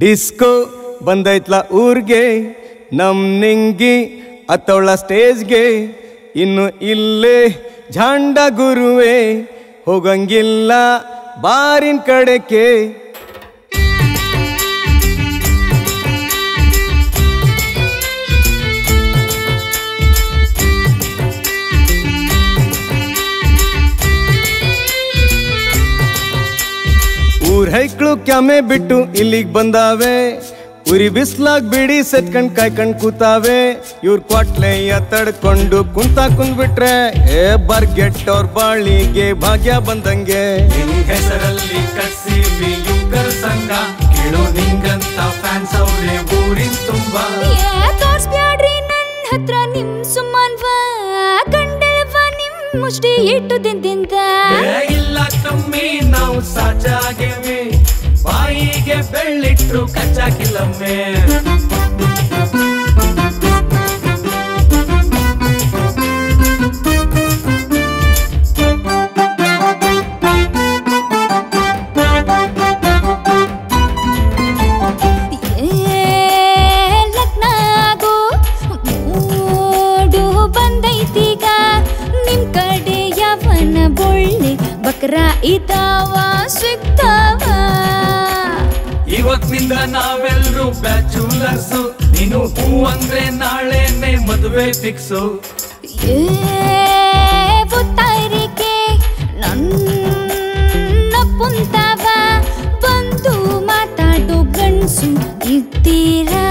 Disco ಬಂದೈತ್ಲ ಊರ್ಗೆ ನಮ್ ನಿಂಗಿ ಅತ್ತವಳ ಸ್ಟೇಜ್ಗೆ. ಇನ್ನು ಇಲ್ಲೇ ಝಾಂಡ ಗುರುವೆ ಹೋಗಂಗಿಲ್ಲ ಬಾರಿನ ಕಡೆಗೆ ಹೈಕ್ಳು ಕ್ಯಾಮೆ ಬಿಟ್ಟು ಇಲ್ಲಿಗ್ ಬಂದಾವೆ. ಉರಿ ಬಿಸ್ಲಾಗ್ ಬಿಡಿ ಸೆತ್ಕಂಡ್ ಕಾಯ್ಕಂಡ್ ಕೂತಾವೆ. ಇವ್ರ ಕೊಟ್ಲೆ ತಡ್ಕೊಂಡು ಕುಂತ ಕುಂದ್ಬಿಟ್ರೆ ಏ ಬರ್ಗೆಟ್ಟವ್ರ ಬಾಳಿಗೆ ಭಾಗ್ಯ ಬಂದಂಗೆ. ಹೆಸರಲ್ಲಿ ಕಟ್ಸಿವಿ ಸಂಘ. ಕೇಳು ನಿಂಗಂತ ಫ್ಯಾನ್ಸ್ ಅವ್ರೆ ಊರಿನ್ ತುಂಬಾ. ಮುಷ್ಟಿ ಇಟ್ಟು ದಿಂದಿಂದ ಏ ಇಲ್ಲ ಕಮ್ಮಿ ನಾವು ಸಾಚಾಗೇವಿ. ಬಾಯಿಗೆ ಬೆಳ್ಳಿಟ್ರು ಕಚ್ಚಾಕಿಲ್ಲಮ್ಮೆ. ಬಕ್ರ ಇದಾವ ಸಿಗ್ತಾವ. ಇವತ್ತಿನಿಂದ ನಾವೆಲ್ಲರೂ ಬ್ಯಾಚುಲರ್ಸ್. ನೀನು ಹೂ ಅಂದ್ರೆ ನಾಳೆನೆ ಮದುವೆ ಫಿಕ್ಸ್ ಏ ಗೊತ್ತಾಯಿರಿಕೆ ನನ್ನ ಪುಂತಾವ ಬಂದು ಮಾತಾಡು ಗಣಸು ಇದ್ದೀರಾ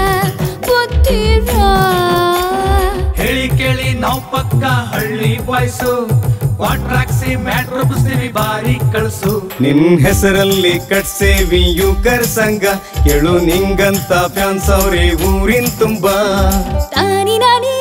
ಗೊತ್ತೀರಾ ಹೇಳಿ ಕೇಳಿ ನಾವು ಪಕ್ಕ ಹಳ್ಳಿ ಬಾಯ್ಸು ಕ್ವಾಟ್ರಾಕ್ಸಿ ಮ್ಯಾಟ್ ರೂಪಿಸ್ತೀವಿ ಬಾರಿ ಕಳ್ಸು ನಿನ್ ಹೆಸರಲ್ಲಿ ಕಟ್ಸೇವಿ ಯುಕರ್ ಸಂಘ. ಕೇಳು ನಿಂಗಂತ ಫ್ಯಾನ್ಸ್ ಅವ್ರಿ ಊರಿನ್ ತುಂಬಾ. ತಾನಿ ನಾನಿ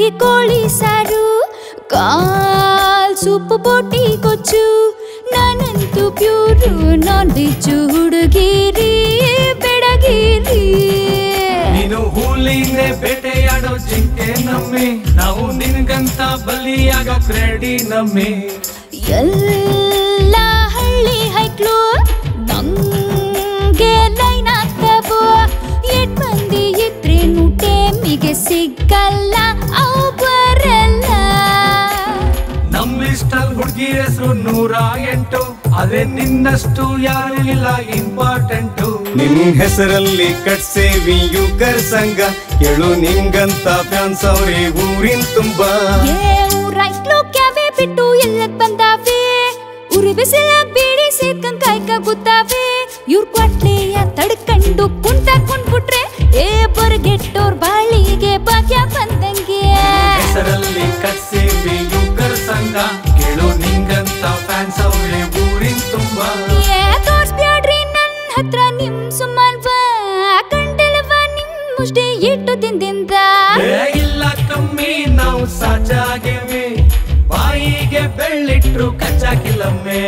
ನಾಟಿ ಕೋಳಿ ಸಾರು ಕಾಲ್ ಸೂಪ್ ಬೋಟಿ ಕೊಚ್ಚು ನಾನಂತೂ ಪ್ಯೂರು ನಾನ್ ವೆಜ್ ಹುಡುಗಿರಿ ಬೆಡಗಿರಿ. ನೀನು ಹೂಲಿನೇ ಬೇಟೆಯಾಡೋ ಜಿಂಕೆ ನಮ್ಮಿ ನಾವು ನಿನ್ಗಂತ ಬಲಿಯಾಗ ಕ್ರೆಡಿ ನಮ್ಮಿ. ಎಲ್ಲ ಹಳ್ಳಿ ಹೈಕ್ಳು ನಮ್ಮಿಷ್ಟಲ್ ಹುಡುಗಿ ಹೆಸರು ನೂರ ಎಂಟು. ಅದೇ ನಿನ್ನಷ್ಟು ಯಾರು ಇಲ್ಲ ಇಂಪಾರ್ಟೆಂಟು ನಿನ್ ಹೆಸರಲ್ಲಿ ಕಟ್ಸೇವಿ ಯುಗರ್ ಸಂಘ. ಕೇಳು ನಿಂಗಂತ ಫ್ಯಾನ್ಸ್ ಅವ್ರೆ ಊರಿನ್ ತುಂಬಾ. ಬಿಟ್ಟು ಎಲ್ಲಕ್ ಬಂದಾವೆ? ಉರಿ ಬಿಸಿಲ ಬೀಡಿ ಸೇರ್ಕಂಡ್ ಕಾಯ್ಕ ಗೊತ್ತಾವೆ ಇವ್ರ ಕ್ವಾಟ್ಲೆಯ ತಡ್ಕಂಡು ಸುಮ್ಮನ್ವ ಕಂಡಲ್ವ ನಿಮ್ ಮುಷ್ಟೆ ಇಟ್ಟು ತಿಂದಿಂದ? ಇಲ್ಲ ಕಮ್ಮಿ ನಾವು ಸಾಚಾಗೇವಿ ಬಾಯಿಗೆ ಬೆಳ್ಳಿಟ್ರು ಕಚ್ಚಾಕಿಲ್ಲಮ್ಮೆ